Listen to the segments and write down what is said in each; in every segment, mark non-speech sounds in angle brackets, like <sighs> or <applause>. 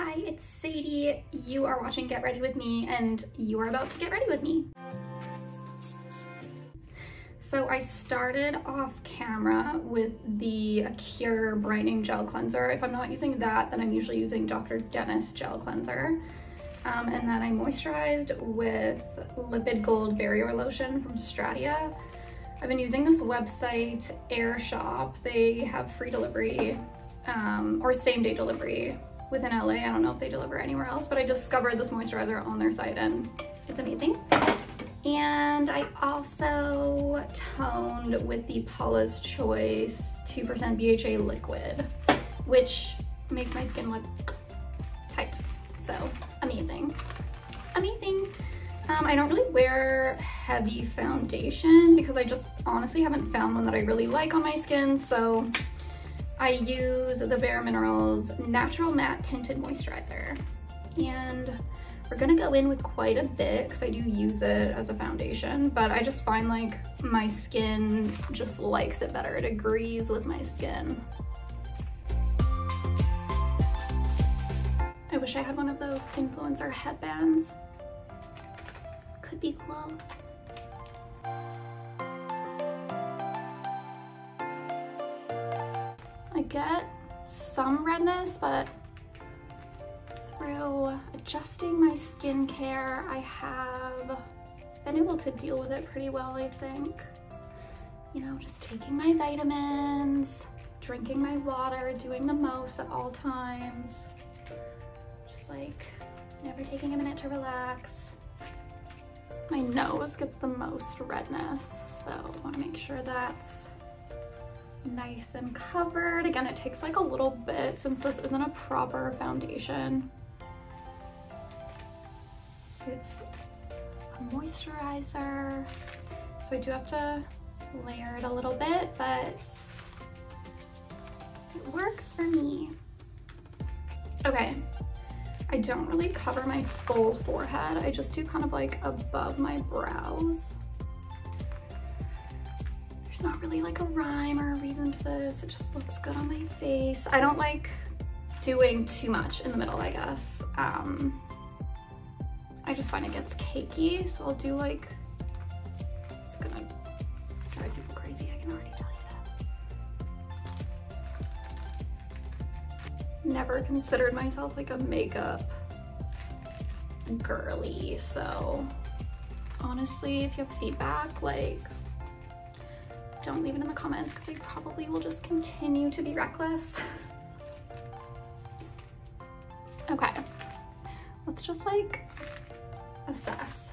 Hi, it's Sadye. You are watching Get Ready With Me and you are about to get ready with me. So I started off camera with the Cure Brightening Gel Cleanser. If I'm not using that, then I'm usually using Dr. Dennis Gel Cleanser. Um, and then I moisturized with Lipid Gold Barrier Lotion from Stratia. I've been using this website, Airshop. They have free delivery um, or same day delivery within LA. I don't know if they deliver anywhere else, but I discovered this moisturizer on their site and it's amazing. And I also toned with the Paula's Choice 2% BHA liquid, which makes my skin look tight. So amazing, amazing. Um, I don't really wear heavy foundation because I just honestly haven't found one that I really like on my skin. So I use the Bare Minerals Natural Matte Tinted Moisturizer. And we're gonna go in with quite a bit because I do use it as a foundation, but I just find like my skin just likes it better. It agrees with my skin. I wish I had one of those influencer headbands. Could be cool. Get some redness, but through adjusting my skincare, I have been able to deal with it pretty well, I think. You know, just taking my vitamins, drinking my water, doing the most at all times. Just like never taking a minute to relax. My nose gets the most redness, so I wanna make sure that's nice and covered. Again, it takes like a little bit since this isn't a proper foundation it's a moisturizer. So I do have to layer it a little bit, but it works for me. Okay, I don't really cover my full forehead. I just do kind of like above my brows. There's not really like a rhyme or a reason to this. It just looks good on my face. I don't like doing too much in the middle, I guess. Um, I just find it gets cakey. So I'll do like, it's gonna drive people crazy. I can already tell you that. Never considered myself like a makeup girly. So honestly, if you have feedback, like don't leave it in the comments because I probably will just continue to be reckless. <laughs> okay, let's just like assess.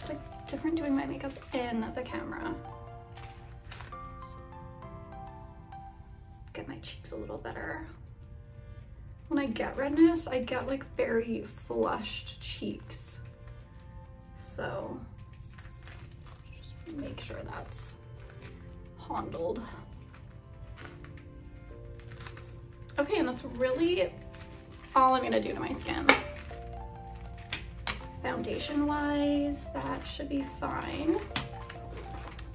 It's like different doing my makeup in the camera. Get my cheeks a little better. When I get redness, I get like very flushed cheeks. So just make sure that's handled. Okay, and that's really all I'm gonna do to my skin foundation wise, that should be fine.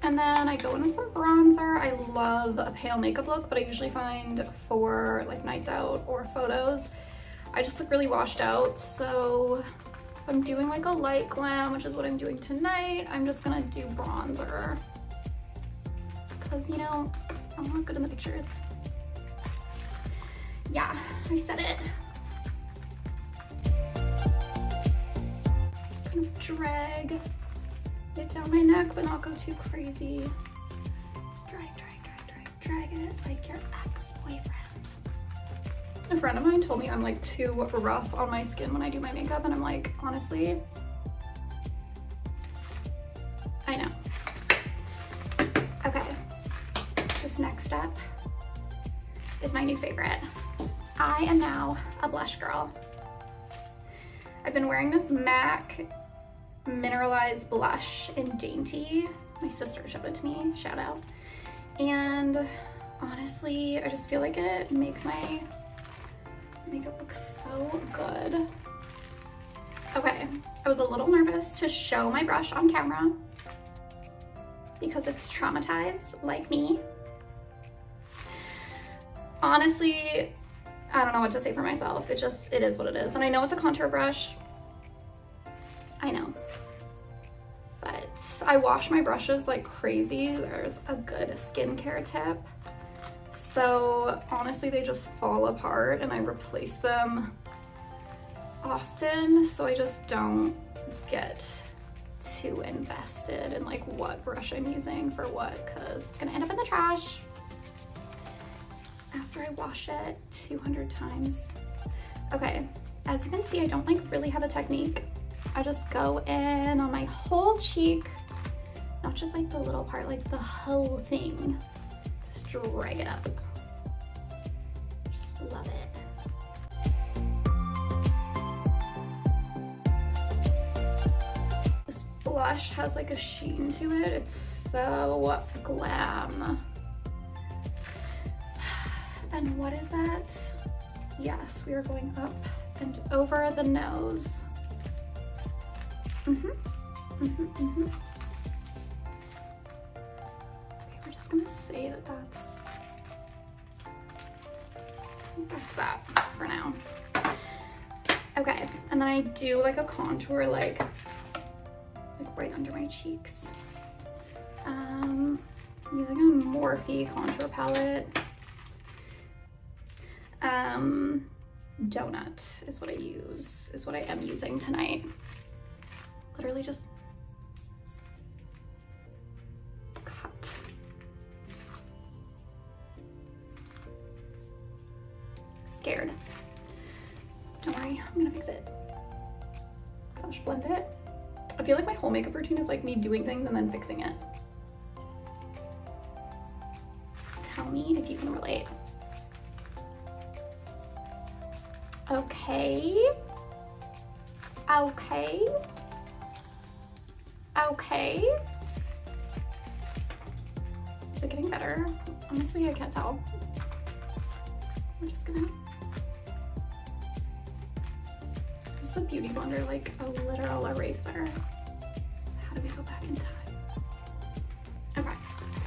And then I go in with some bronzer. I love a pale makeup look, but I usually find for like nights out or photos, I just look really washed out. So if I'm doing like a light glam, which is what I'm doing tonight, I'm just gonna do bronzer. Cause you know, I am not good in the pictures. Yeah, I said it. drag it down my neck, but not go too crazy. Just drag, drag, drag, drag, drag it like your ex-boyfriend. A friend of mine told me I'm like too rough on my skin when I do my makeup and I'm like, honestly, I am now a blush girl. I've been wearing this MAC mineralized blush in Dainty. My sister showed it to me, shout out. And honestly, I just feel like it makes my makeup look so good. Okay, I was a little nervous to show my brush on camera because it's traumatized like me. Honestly, I don't know what to say for myself. It just, it is what it is. And I know it's a contour brush. I know. But I wash my brushes like crazy. There's a good skincare tip. So honestly, they just fall apart and I replace them often. So I just don't get too invested in like what brush I'm using for what because it's gonna end up in the trash after I wash it 200 times. Okay, as you can see, I don't like really have a technique. I just go in on my whole cheek, not just like the little part, like the whole thing. Just drag it up. Just love it. This blush has like a sheen to it. It's so glam. And what is that? Yes, we are going up and over the nose. Mm-hmm, mm-hmm, mm-hmm. Okay, we're just gonna say that that's, that's that for now. Okay, and then I do like a contour like, like right under my cheeks. Um, using a Morphe contour palette. Um, donut is what I use, is what I am using tonight. Literally just cut. Scared. Don't worry, I'm gonna fix it. Gosh, blend it. I feel like my whole makeup routine is like me doing things and then fixing it. Tell me if you can relate. Okay. Okay. Okay. Is it getting better? Honestly, I can't tell. I'm just gonna... Just a beauty blender, like a literal eraser. How do we go back in time? Okay.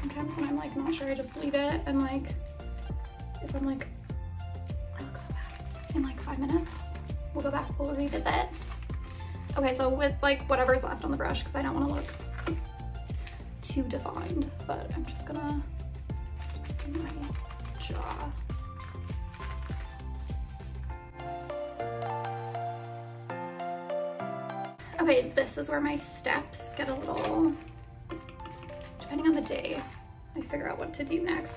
Sometimes when I'm like not sure, I just leave it and like, if I'm like five minutes. We'll go back, we'll revisit. Okay, so with like whatever's left on the brush, because I don't want to look too defined, but I'm just gonna do my jaw. Okay, this is where my steps get a little, depending on the day, I figure out what to do next.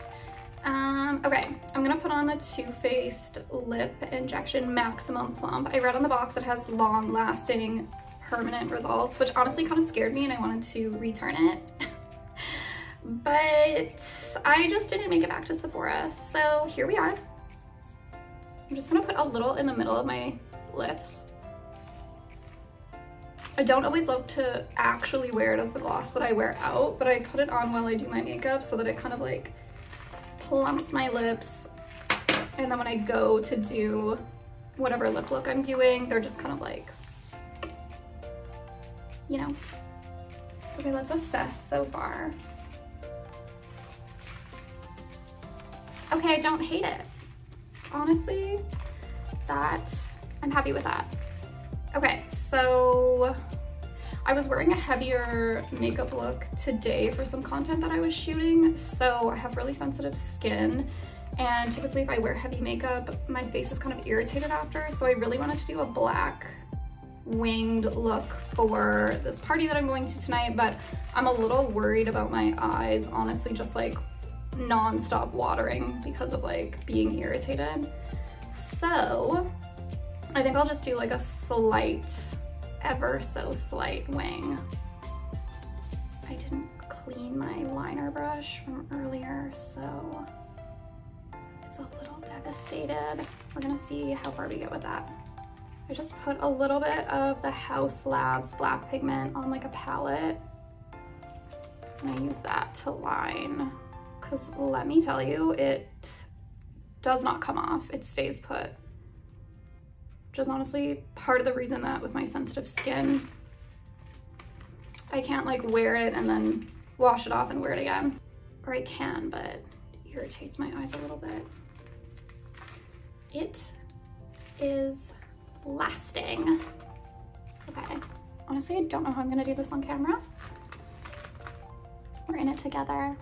Um, okay, I'm gonna put on the Too Faced Lip Injection Maximum Plump. I read on the box it has long lasting permanent results, which honestly kind of scared me and I wanted to return it. <laughs> but I just didn't make it back to Sephora. So here we are. I'm just gonna put a little in the middle of my lips. I don't always love to actually wear it as the gloss that I wear out, but I put it on while I do my makeup so that it kind of like plumps my lips. And then when I go to do whatever lip look I'm doing, they're just kind of like, you know. Okay, let's assess so far. Okay, I don't hate it. Honestly, that, I'm happy with that. Okay, so I was wearing a heavier makeup look today for some content that I was shooting, so I have really sensitive skin. And typically if I wear heavy makeup, my face is kind of irritated after. So I really wanted to do a black winged look for this party that I'm going to tonight, but I'm a little worried about my eyes, honestly, just like non-stop watering because of like being irritated. So I think I'll just do like a slight ever so slight wing. I didn't clean my liner brush from earlier, so it's a little devastated. We're gonna see how far we get with that. I just put a little bit of the Haus Labs black pigment on like a palette. And I use that to line. Cause let me tell you, it does not come off. It stays put which is honestly part of the reason that with my sensitive skin, I can't like wear it and then wash it off and wear it again. Or I can, but it irritates my eyes a little bit. it is lasting. Okay, honestly, I don't know how I'm gonna do this on camera. We're in it together.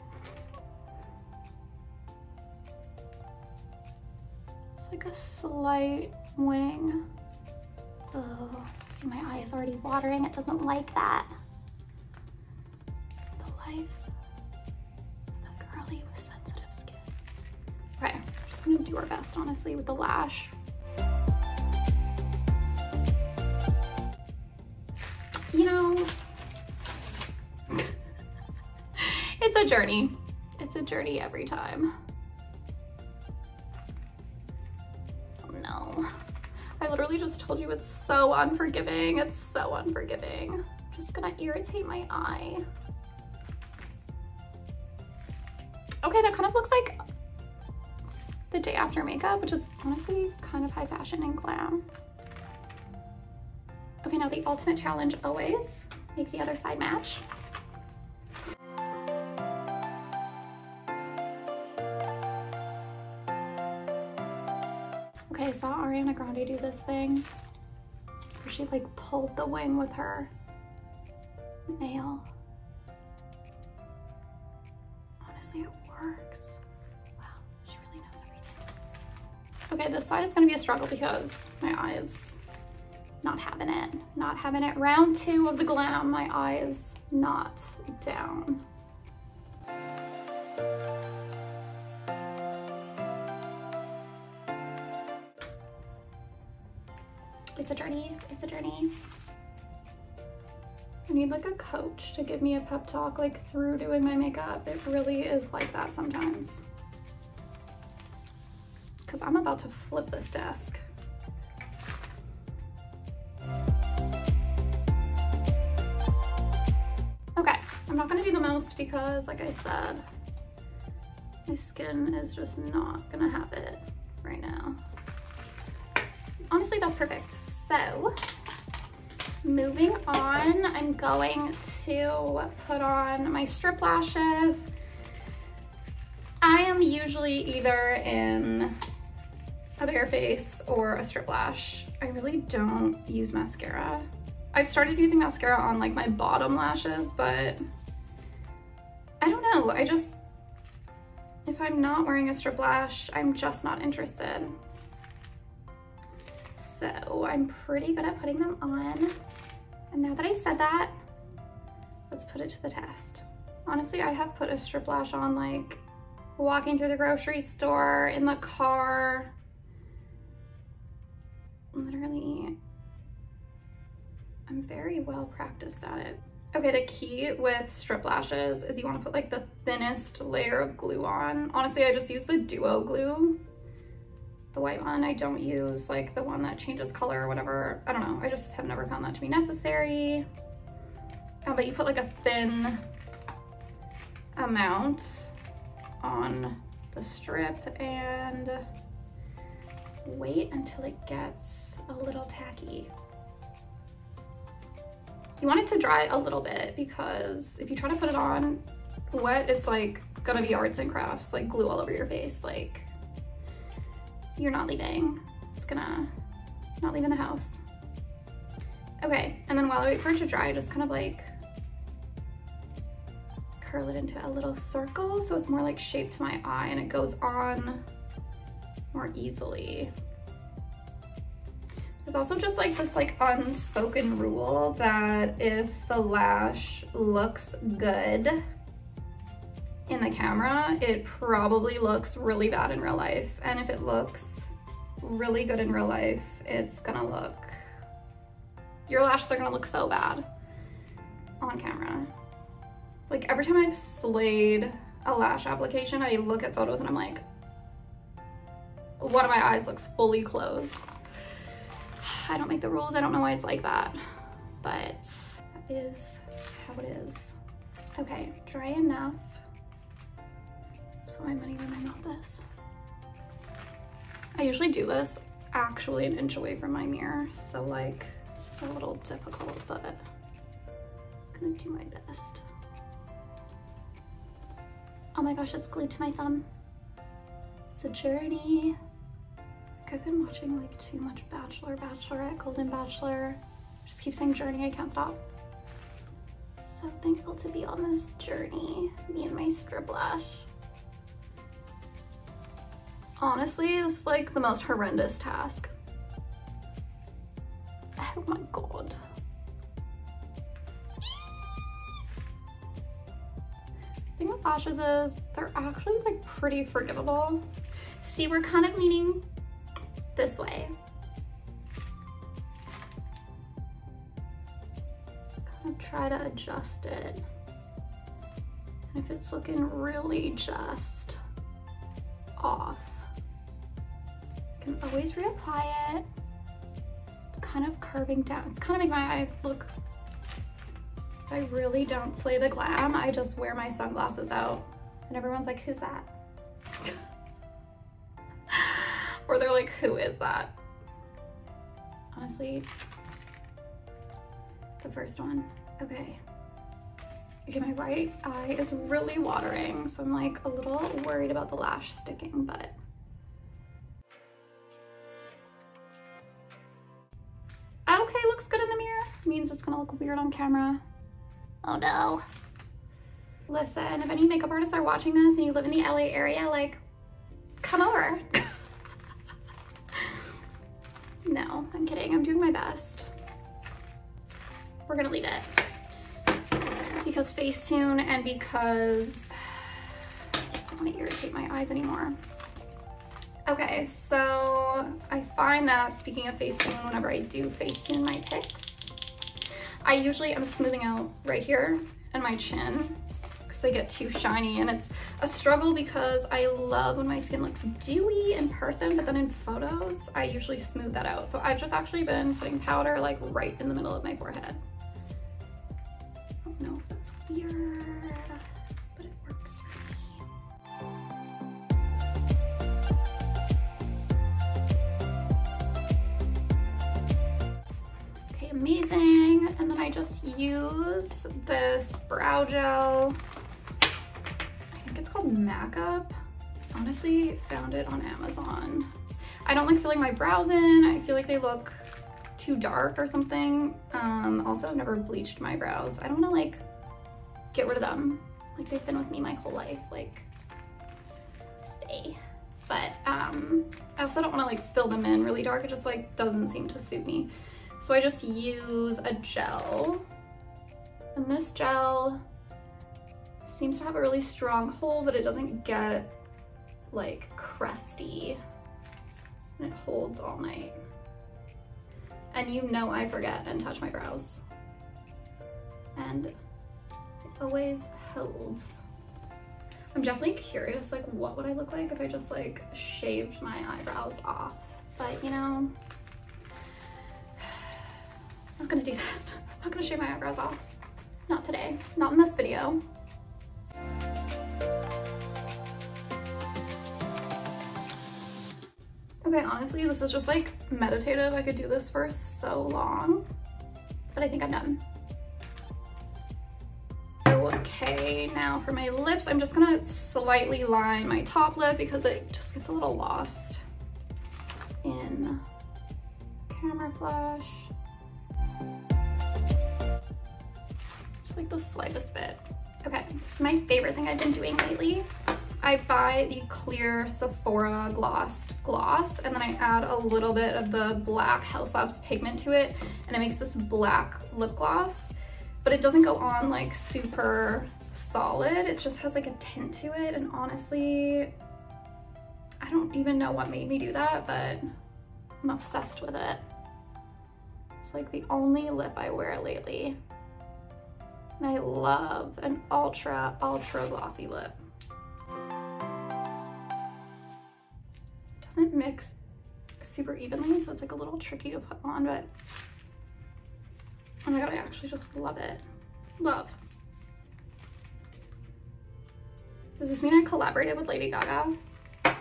It's like a slight wing. Oh, see my eye is already watering. It doesn't like that. The life the girly with sensitive skin. Okay, I'm just gonna do our best, honestly, with the lash. You know, <laughs> it's a journey. It's a journey every time. Literally just told you it's so unforgiving. It's so unforgiving. Just gonna irritate my eye. Okay, that kind of looks like the day after makeup, which is honestly kind of high fashion and glam. Okay, now the ultimate challenge always, make the other side match. Ariana Grande do this thing where she like pulled the wing with her nail. Honestly, it works. Wow, she really knows everything. Okay, this side is gonna be a struggle because my eye is not having it. Not having it. Round two of the glam, my eye is not down. It's a journey, it's a journey. I need like a coach to give me a pep talk like through doing my makeup. It really is like that sometimes. Cause I'm about to flip this desk. Okay, I'm not gonna do the most because like I said, my skin is just not gonna have it So, moving on, I'm going to put on my strip lashes. I am usually either in a bare face or a strip lash. I really don't use mascara. I've started using mascara on like my bottom lashes, but I don't know. I just, if I'm not wearing a strip lash, I'm just not interested. So I'm pretty good at putting them on. And now that I said that, let's put it to the test. Honestly, I have put a strip lash on like walking through the grocery store, in the car, literally I'm very well practiced at it. Okay, the key with strip lashes is you want to put like the thinnest layer of glue on. Honestly, I just use the duo glue, the white one. I don't use like the one that changes color or whatever. I don't know. I just have never found that to be necessary. Uh, but you put like a thin amount on the strip and wait until it gets a little tacky. You want it to dry a little bit because if you try to put it on wet, it's like gonna be arts and crafts, like glue all over your face. Like you're not leaving. It's gonna, not leaving the house. Okay, and then while I wait for it to dry, just kind of like curl it into a little circle so it's more like shaped to my eye and it goes on more easily. There's also just like this like unspoken rule that if the lash looks good in the camera, it probably looks really bad in real life. And if it looks really good in real life, it's gonna look, your lashes are gonna look so bad on camera. Like every time I've slayed a lash application, I look at photos and I'm like, one of my eyes looks fully closed. I don't make the rules. I don't know why it's like that, but that is how it is. Okay, dry enough. My money where my mouth is. I usually do this actually an inch away from my mirror, so like it's a little difficult, but I'm gonna do my best. Oh my gosh, it's glued to my thumb. It's a journey. like I've been watching like too much Bachelor, Bachelorette, Golden Bachelor. Just keep saying journey, I can't stop. So thankful to be on this journey, me and my strip lash. Honestly, this is like the most horrendous task. Oh my god. The thing with lashes is they're actually like pretty forgivable. See, we're kind of leaning this way. Kind of try to adjust it. If it's looking really just off, can always reapply it. It's kind of curving down. It's kind of making my eye look I really don't slay the glam. I just wear my sunglasses out and everyone's like, who's that? <laughs> or they're like, who is that? Honestly, the first one. Okay. Okay, my right eye is really watering, so I'm like a little worried about the lash sticking, but look weird on camera. Oh no. Listen, if any makeup artists are watching this and you live in the LA area, like, come over. <laughs> no, I'm kidding. I'm doing my best. We're gonna leave it. Because Facetune and because <sighs> I just don't want to irritate my eyes anymore. Okay, so I find that speaking of Facetune, whenever I do Facetune my pics, I usually am smoothing out right here and my chin because they get too shiny and it's a struggle because I love when my skin looks dewy in person but then in photos I usually smooth that out. So I've just actually been putting powder like right in the middle of my forehead. I don't know if that's weird. Amazing. And then I just use this brow gel. I think it's called Mac-Up. Honestly, found it on Amazon. I don't like filling my brows in. I feel like they look too dark or something. Um, also, I've never bleached my brows. I don't wanna like get rid of them. Like they've been with me my whole life, like stay. But um, I also don't wanna like fill them in really dark. It just like doesn't seem to suit me. So I just use a gel. And this gel seems to have a really strong hold, but it doesn't get like crusty. And it holds all night. And you know I forget and touch my brows. And it always holds. I'm definitely curious, like what would I look like if I just like shaved my eyebrows off? But you know, not gonna do that. I'm not gonna shave my eyebrows off. Not today, not in this video. Okay, honestly, this is just like meditative. I could do this for so long, but I think I'm done. Okay, now for my lips, I'm just gonna slightly line my top lip because it just gets a little lost in camera flash. Like the slightest bit. Okay, this is my favorite thing I've been doing lately. I buy the clear Sephora glossed gloss and then I add a little bit of the black Haus Labs pigment to it and it makes this black lip gloss, but it doesn't go on like super solid. It just has like a tint to it and honestly, I don't even know what made me do that, but I'm obsessed with it. It's like the only lip I wear lately. And I love an ultra, ultra glossy lip. It Doesn't mix super evenly, so it's like a little tricky to put on, but oh my god, I actually just love it. Love. Does this mean I collaborated with Lady Gaga? <sighs> I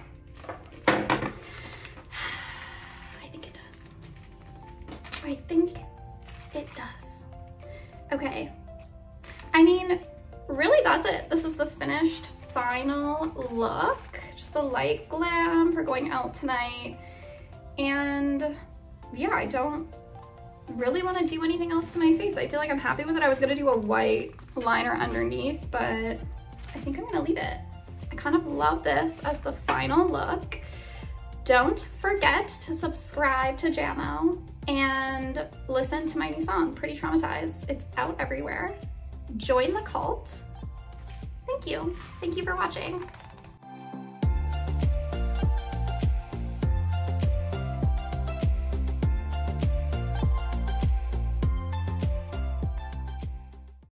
think it does. I think look. Just a light glam for going out tonight. And yeah, I don't really want to do anything else to my face. I feel like I'm happy with it. I was gonna do a white liner underneath, but I think I'm gonna leave it. I kind of love this as the final look. Don't forget to subscribe to Jamo and listen to my new song, Pretty Traumatized. It's out everywhere. Join the cult. Thank you. Thank you for watching.